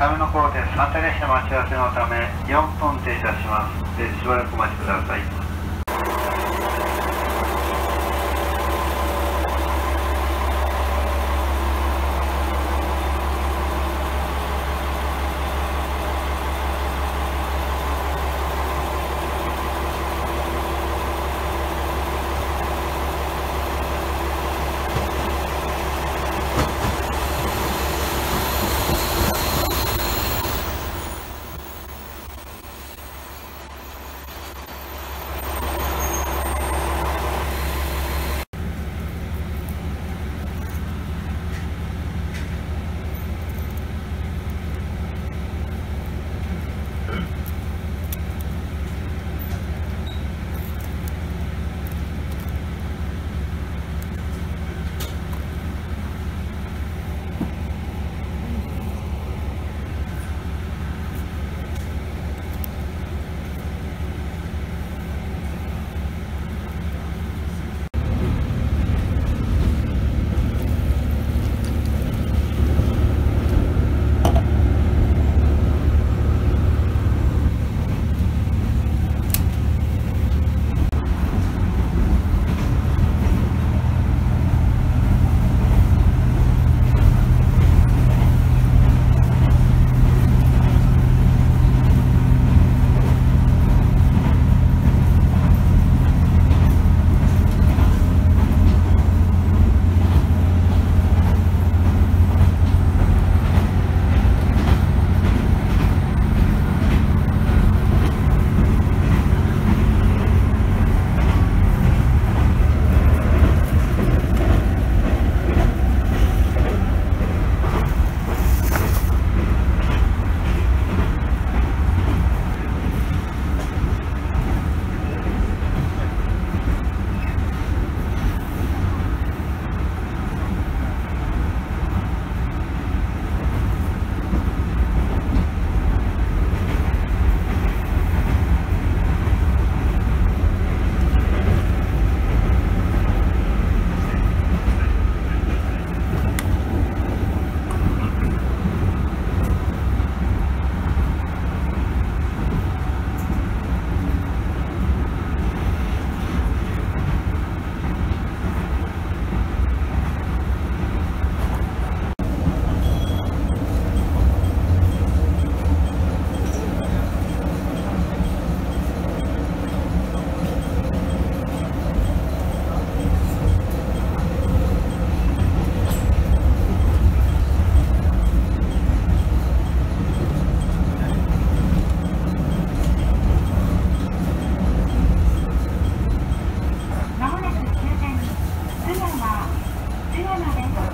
上野港で3列車待ち合わせのため4分停車します。しばらくお待ちください。Não, não, não.